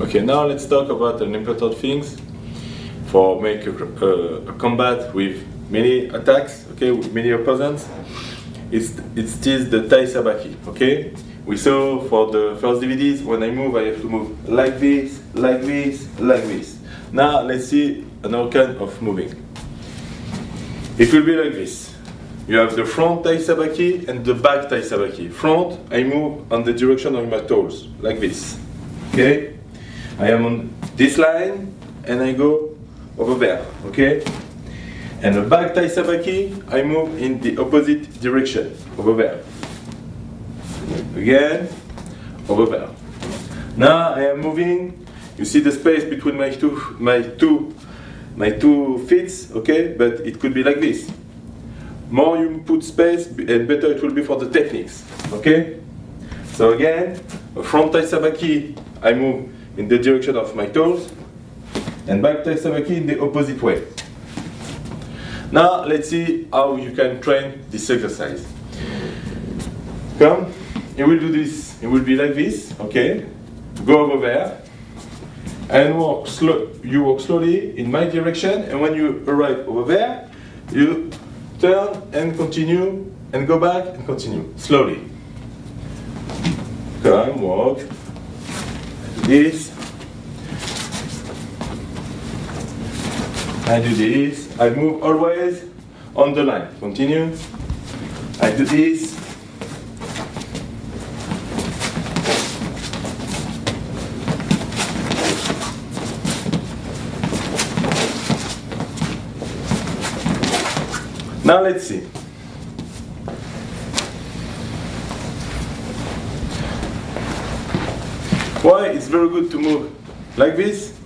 Okay, now let's talk about an important things for make a, a, a combat with many attacks, okay, with many opponents. It's, it's still the Tai Sabaki, okay? We saw for the first DVDs, when I move, I have to move like this, like this, like this. Now let's see another kind of moving. It will be like this. You have the front Tai Sabaki and the back Tai Sabaki. Front, I move on the direction of my toes, like this. Okay? I am on this line and I go over there. Okay? And the back Tai Sabaki, I move in the opposite direction, over there. Again, over there. Now I am moving. You see the space between my two, my two, my two feet. Okay, but it could be like this. More you put space, and better it will be for the techniques. Okay. So again, front Tai Sabaki, I move in the direction of my toes, and back Tai Sabaki in the opposite way. Now let's see how you can train this exercise. Come, you will do this. It will be like this, okay? Go over there and walk slow. You walk slowly in my direction, and when you arrive over there, you turn and continue, and go back and continue slowly. Come, walk. This. I do this. I move always on the line. Continue. I do this. Now let's see. Why it's very good to move like this?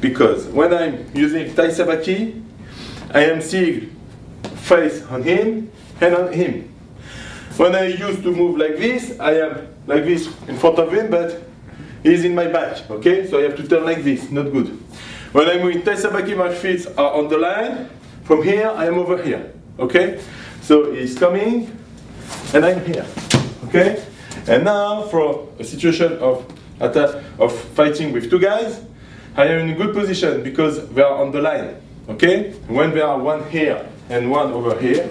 Because when I'm using Tai Sabaki, I am seeing face on him and on him. When I used to move like this, I am like this in front of him, but he's in my back, okay? So I have to turn like this, not good. When I'm in Tai Sabaki, my feet are on the line. From here, I am over here, okay? So he's coming, and I'm here, okay? And now for a situation of, of fighting with two guys, I am in a good position because they are on the line, okay? When they are one here and one over here,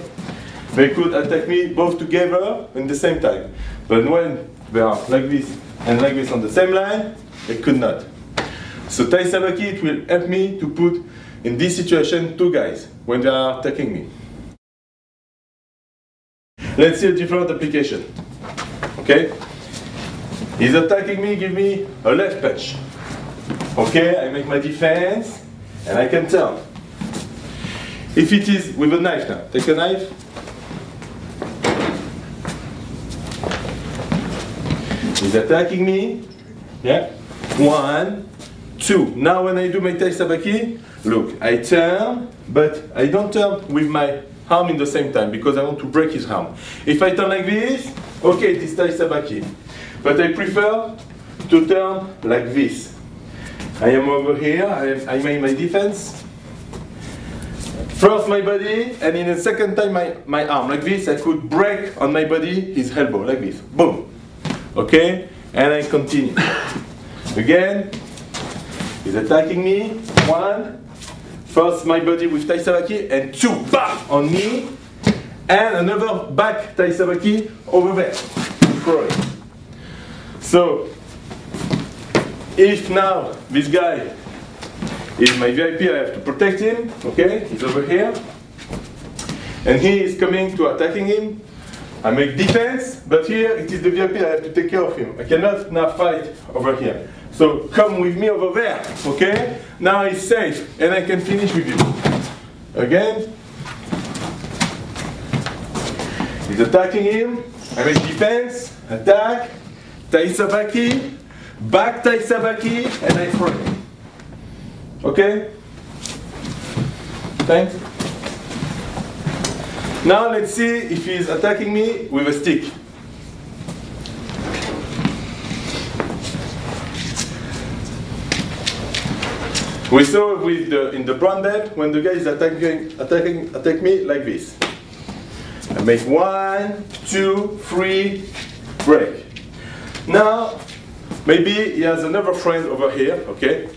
they could attack me both together in the same time. But when they are like this and like this on the same line, they could not. So Tai Sabaki, it will help me to put in this situation two guys when they are attacking me. Let's see a different application. Okay? He's attacking me, give me a left punch. Okay, I make my defense and I can turn. If it is with a knife now, take a knife. He's attacking me. Yeah. One, two. Now when I do my Tai Sabaki, look, I turn, but I don't turn with my arm in the same time because I want to break his arm. If I turn like this, okay, it is Tai Sabaki. But I prefer to turn like this. I am over here, I, I made my defense. First my body, and in the second time my, my arm, like this, I could break on my body his elbow, like this. Boom. Okay? And I continue. Again, he's attacking me. One. First my body with Tai Sabaki, and two, bam, on me. And another back Tai Sabaki over there. Throw it. So, if now this guy is my VIP, I have to protect him, okay? He's over here. And he is coming to attacking him. I make defense, but here it is the VIP, I have to take care of him. I cannot now fight over here. So come with me over there, okay? Now he's safe, and I can finish with you. Again. He's attacking him. I make defense, attack, Tai Sabaki, back Tai Sabaki, and I throw it. Okay? Thanks. Now let's see if he's attacking me with a stick. We saw with the, in the belt when the guy is attacking, attacking, attack me like this. I make one, two, three, break. Now maybe he has another friend over here, okay?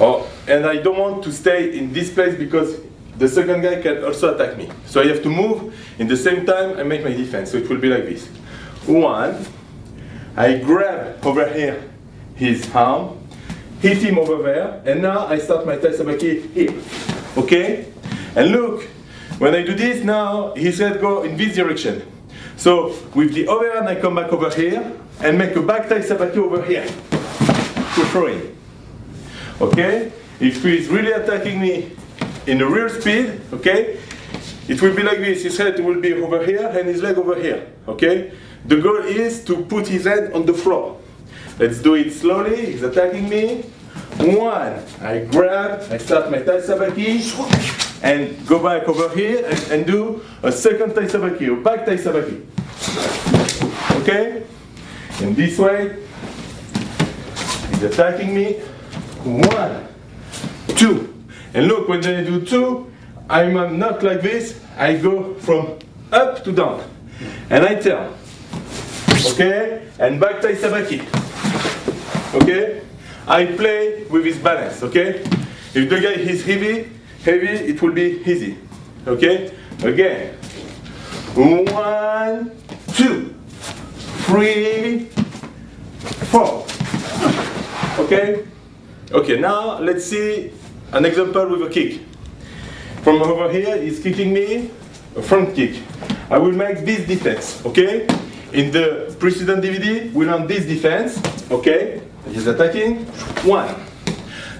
Or, and I don't want to stay in this place because the second guy can also attack me. So I have to move in the same time I make my defense. So it will be like this. One, I grab over here his arm, hit him over there, and now I start my Tai here. Okay? And look, when I do this now, his head go in this direction. So with the overhand, I come back over here and make a back Tai Sabaki over here to throw in. Okay? If he's really attacking me in the real speed, okay, it will be like this. His head will be over here and his leg over here, okay? The goal is to put his head on the floor. Let's do it slowly. He's attacking me. One, I grab, I start my Tai Sabaki, and go back over here and, and do a second Tai Sabaki, a back Tai Sabaki. Okay? In this way, he's attacking me. One, two, and look, when I do two, I'm not like this. I go from up to down. And I turn. Okay? And back Tai Sabaki. Okay? I play with his balance. Okay? If the guy is heavy, heavy, it will be easy. Okay? Again. One, two, three, four. Okay? Okay, now let's see an example with a kick. From over here, he's kicking me, a front kick. I will make this defense, okay? In the precedent DVD, we learned this defense, okay? He's attacking, one.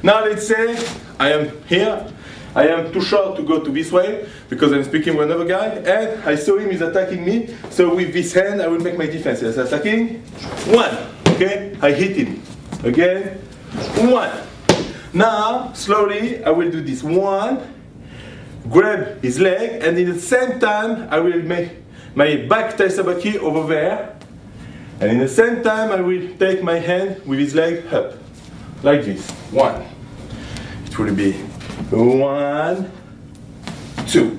Now let's say I am here, I am too short to go to this way because I'm speaking with another guy and I saw him is attacking me. So with this hand, I will make my defense. He's attacking, one, okay? I hit him. Again, one. Now, slowly, I will do this. One, grab his leg, and in the same time, I will make my back Tai Sabaki over there. And in the same time, I will take my hand with his leg up, like this. One. It will be one, two.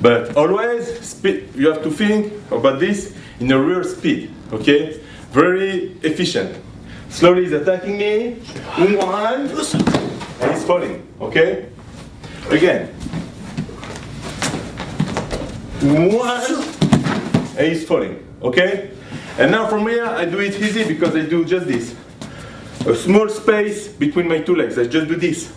But always, speed, you have to think about this in a real speed, okay? Very efficient. Slowly he's attacking me. One. And he's falling. Okay? Again. One. And he's falling. Okay? And now from here I do it easy because I do just this. A small space between my two legs. I just do this.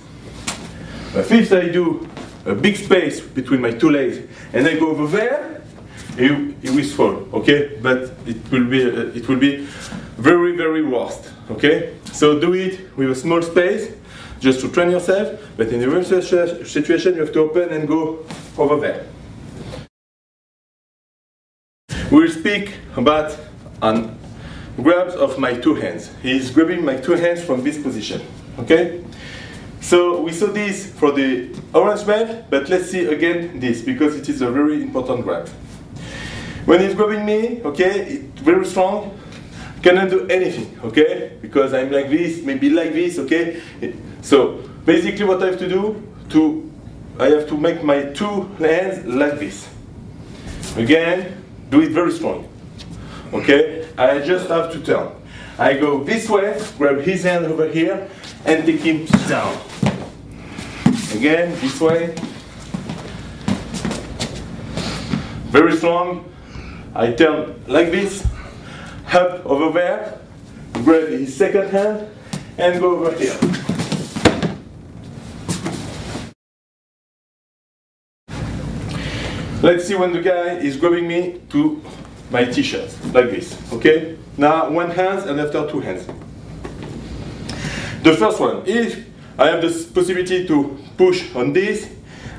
Fifth I do a big space between my two legs and I go over there it, it will fall okay? But it will be uh, it will be very very worst okay? So do it with a small space just to train yourself but in the real situation you have to open and go over there. We'll speak about on grabs of my two hands. He's grabbing my two hands from this position okay so we saw this for the orange belt but let's see again this because it is a very important grab when he's grabbing me okay it's very strong cannot do anything, okay? Because I'm like this, maybe like this, okay? So basically what I have to do, to I have to make my two hands like this. Again, do it very strong, okay? I just have to turn. I go this way, grab his hand over here, and take him down. Again, this way. Very strong. I turn like this, up over there, grab his second hand, and go over here. Let's see when the guy is grabbing me to my t-shirt, like this, okay? Now one hand and after two hands. The first one, if I have the possibility to push on this,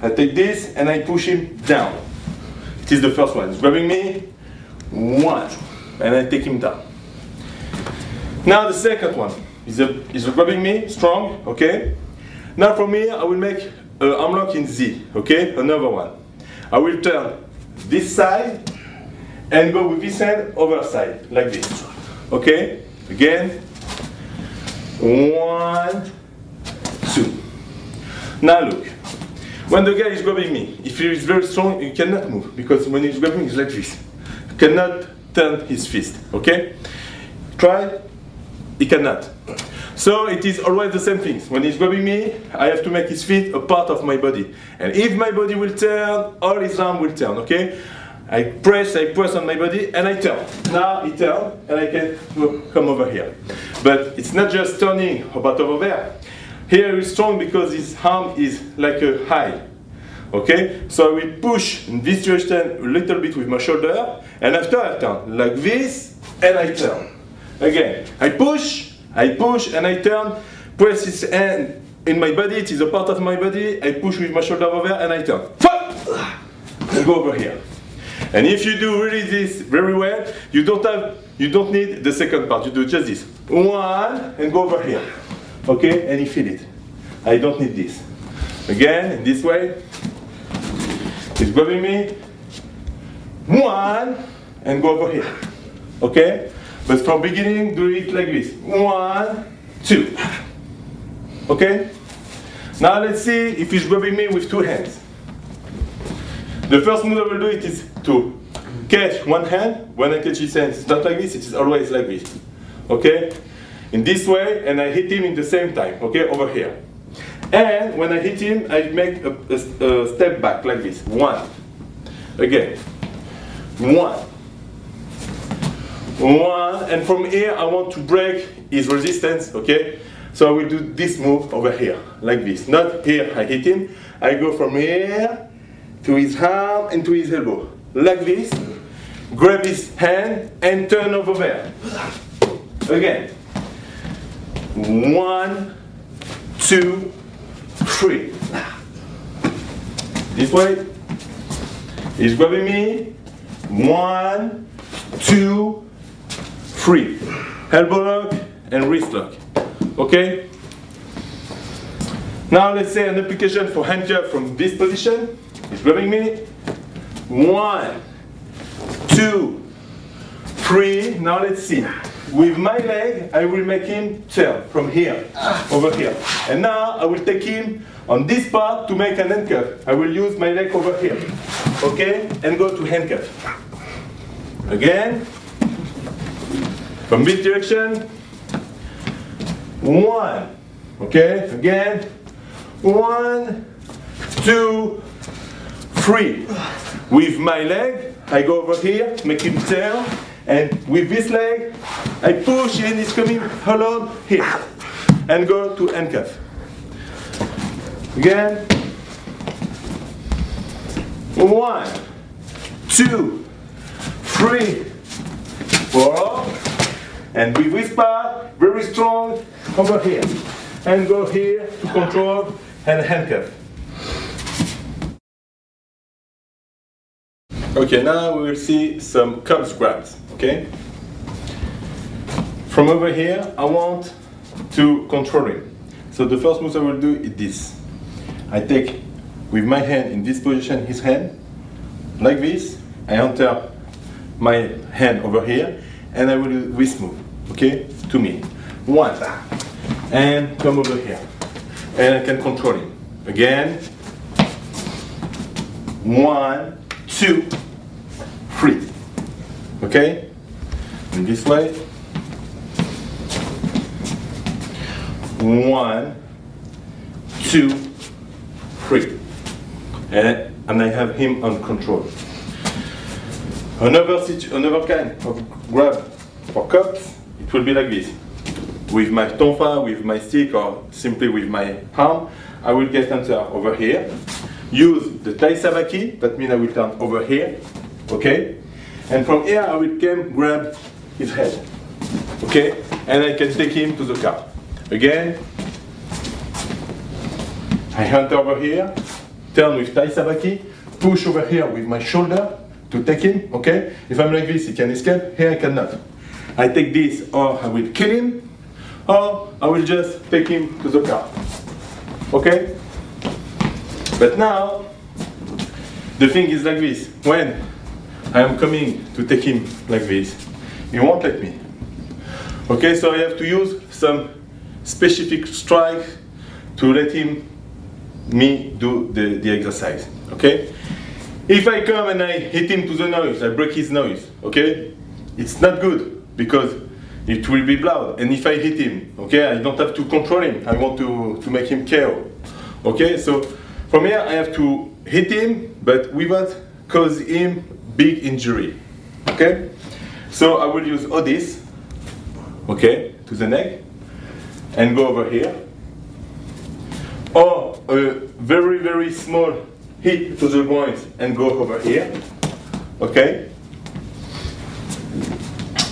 I take this and I push him down. It is the first one. He's grabbing me, one, and I take him down. Now the second one is uh, a, a grabbing me strong, okay? Now from here I will make an arm lock in Z, okay? Another one. I will turn this side and go with this hand over side, like this. Okay? Again. One, two. Now look. When the guy is grabbing me, if he is very strong, he cannot move because when he's grabbing, he's like this. He cannot turn his fist. Okay? Try he cannot. So it is always the same thing. When he's grabbing me, I have to make his feet a part of my body. And if my body will turn, all his arm will turn, okay? I press, I press on my body, and I turn. Now he turn, and I can come over here. But it's not just turning about over there. Here is strong because his arm is like a high. Okay, so I will push in this direction a little bit with my shoulder, and after I turn like this, and I turn. Again, I push, I push and I turn, press his hand in my body, it is a part of my body, I push with my shoulder over there and I turn. And go over here. And if you do really this very well, you don't have you don't need the second part, you do just this. One and go over here. Okay, and you feel it. I don't need this. Again, in this way. He's grabbing me. One and go over here. Okay? But from beginning, do it like this. One, two. Okay? Now let's see if he's grabbing me with two hands. The first move I will do it is to catch one hand. When I catch his hand, it's not like this, it is always like this. Okay? In this way, and I hit him in the same time, okay, over here. And when I hit him, I make a, a, a step back like this. One. Again. One one, and from here I want to break his resistance, okay? So I will do this move over here, like this. Not here, I hit him. I go from here to his arm and to his elbow, like this. Grab his hand and turn over there. Again. One, two, three. This way. He's grabbing me. One, two, three. Elbow lock and wrist lock. Okay? Now let's say an application for handcuff from this position. He's grabbing me. One, two, three. Now let's see. With my leg, I will make him turn from here, over here. And now I will take him on this part to make an handcuff. I will use my leg over here. Okay? And go to handcuff. Again, from this direction, one. Okay, again, one, two, three. With my leg, I go over here, make him turn, and with this leg, I push and he's coming along here, and go to handcuff. Again, one, two, three, four, and we whisper very strong over here. And go here to control and handcuff. Okay, now we will see some cups grabs, okay? From over here, I want to control him. So the first move I will do is this. I take with my hand in this position his hand, like this. I enter my hand over here, and I will do this move, okay, to me. One, and come over here. And I can control him. Again, one, two, three. Okay? In this way. One, two, three. And, and I have him on control. Another, another kind of grab for cups, it will be like this. With my tonfa, with my stick, or simply with my arm, I will get enter over here. Use the Tai Sabaki, that means I will turn over here, okay? And from here I will come grab his head, okay? And I can take him to the car. Again, I enter over here, turn with Tai Sabaki, push over here with my shoulder, to take him, okay? If I'm like this, he can escape, here I cannot. I take this, or I will kill him, or I will just take him to the car, okay? But now, the thing is like this. When I am coming to take him like this, he won't let me. Okay, so I have to use some specific strike to let him, me do the, the exercise, okay? If I come and I hit him to the nose, I break his nose, okay? It's not good because it will be loud. And if I hit him, okay, I don't have to control him. I want to, to make him KO. Okay, so from here I have to hit him, but without cause him big injury. Okay, so I will use all this, okay, to the neck, and go over here. Or a very, very small hit to the groin and go over here, okay?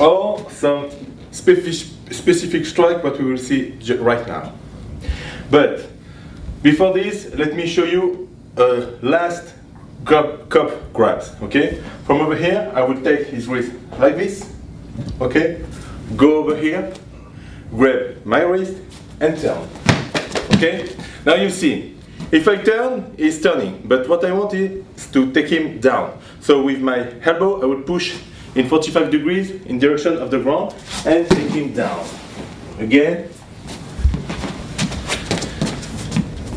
Or some specific, specific strike, what we will see right now. But before this, let me show you a last grab, cup grabs, okay? From over here, I will take his wrist like this, okay? Go over here, grab my wrist, and turn, okay? Now you see, if I turn, he's turning, but what I want is to take him down. So with my elbow, I will push in 45 degrees in direction of the ground and take him down. Again.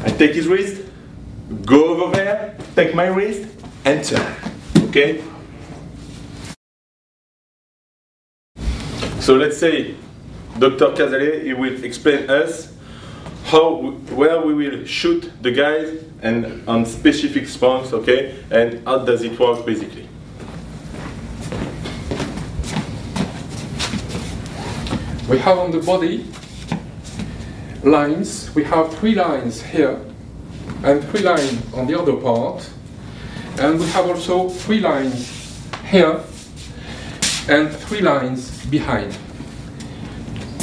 I take his wrist, take my wrist, and turn. Okay? So let's say Dr. Cazalet, he will explain us how where we will shoot the guys and on specific spots, okay, and how does it work basically. We have on the body lines. We have three lines here and three lines on the other part, and we have also three lines here and three lines behind.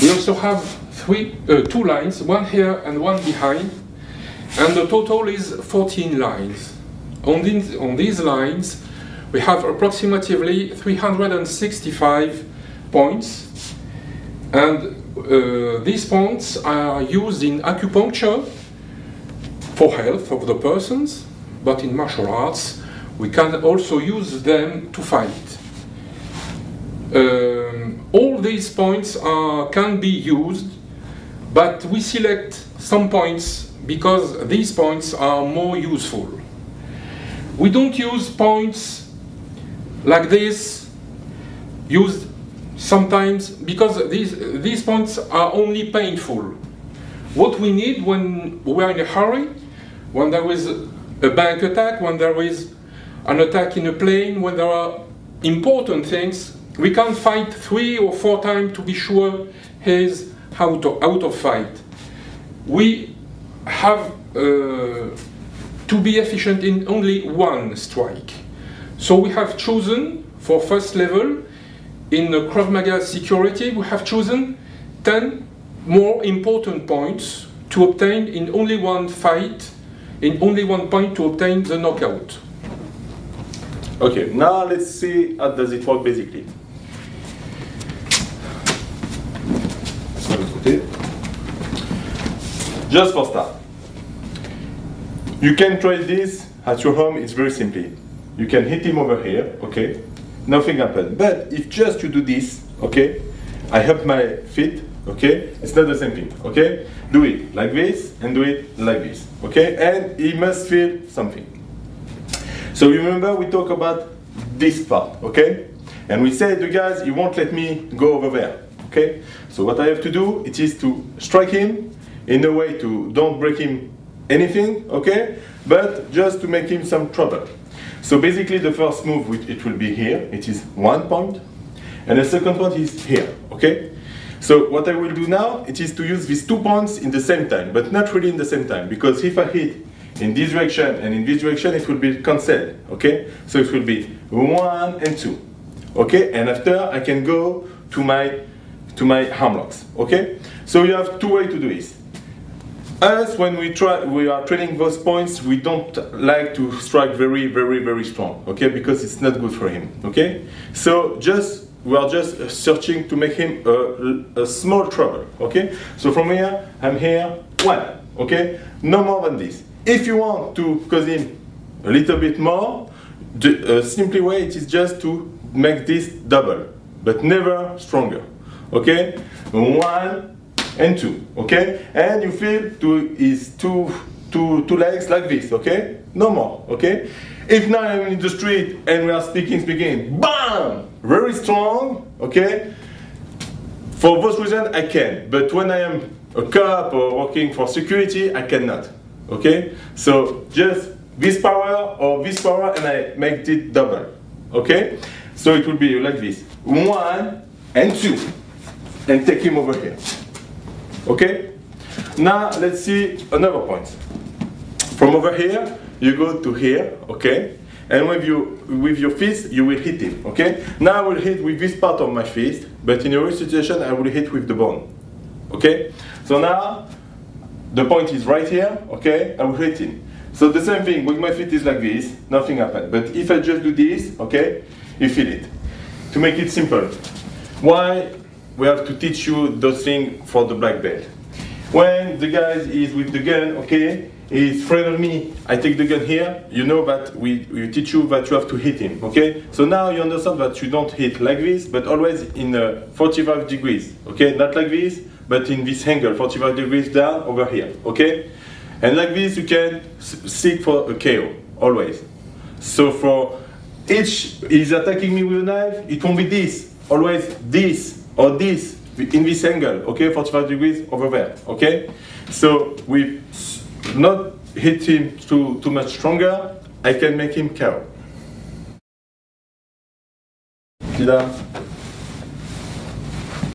We also have three, uh, two lines, one here and one behind, and the total is 14 lines. On these, on these lines, we have approximately 365 points, and uh, these points are used in acupuncture for health of the persons, but in martial arts, we can also use them to fight. Um, all these points are, can be used but we select some points because these points are more useful. We don't use points like this, used sometimes because these, these points are only painful. What we need when we are in a hurry, when there is a bank attack, when there is an attack in a plane, when there are important things, we can't fight three or four times to be sure he's out of, out of fight. We have uh, to be efficient in only one strike. So we have chosen for first level in the Krav Maga security, we have chosen 10 more important points to obtain in only one fight, in only one point to obtain the knockout. Okay, now let's see how does it work basically. Just for start. You can try this at your home, it's very simply. You can hit him over here, okay? Nothing happened. But if just you do this, okay? I help my feet, okay? It's not the same thing, okay? Do it like this and do it like this, okay? And he must feel something. So remember we talk about this part, okay? And we said, you guys, you won't let me go over there, okay? So what I have to do, it is to strike him in a way to don't break him anything, okay? But just to make him some trouble. So basically the first move, it will be here, it is one point, and the second one is here, okay? So what I will do now, it is to use these two points in the same time, but not really in the same time, because if I hit in this direction and in this direction, it will be cancelled, okay? So it will be one and two, okay? And after, I can go to my to my arm locks. Okay? So you have two ways to do this. Us, when we try, we are training those points, we don't like to strike very, very, very strong, okay? Because it's not good for him, okay? So just, we are just searching to make him a, a small trouble, okay? So from here, I'm here, one, okay? No more than this. If you want to cause him a little bit more, the uh, simply way it is just to make this double, but never stronger, okay? One and two, okay? And you feel to his two, two, two legs like this, okay? No more, okay? If now I'm in the street and we are speaking, speaking, BAM! Very strong, okay? For those reasons, I can. But when I am a cop or working for security, I cannot. Okay? So just this power or this power and I make it double. Okay? So it will be like this. One and two. And take him over here. Okay? Now let's see another point. From over here, you go to here, okay? And with, you, with your fist, you will hit him, okay? Now I will hit with this part of my fist, but in your situation, I will hit with the bone, okay? So now, the point is right here, okay? I will hit him. So the same thing, with my feet is like this, nothing happened. But if I just do this, okay, you feel it. To make it simple, why we have to teach you those things for the black belt? When the guy is with the gun, okay, he's friend of me, I take the gun here, you know that we, we teach you that you have to hit him, okay? So now you understand that you don't hit like this, but always in uh, 45 degrees, okay? Not like this, but in this angle, 45 degrees down over here, okay? And like this, you can seek for a KO, always. So for each is attacking me with a knife, it won't be this, always this or this in this angle, okay, 45 degrees over there, okay? So we not hit him too, too much stronger, I can make him KO. Tida.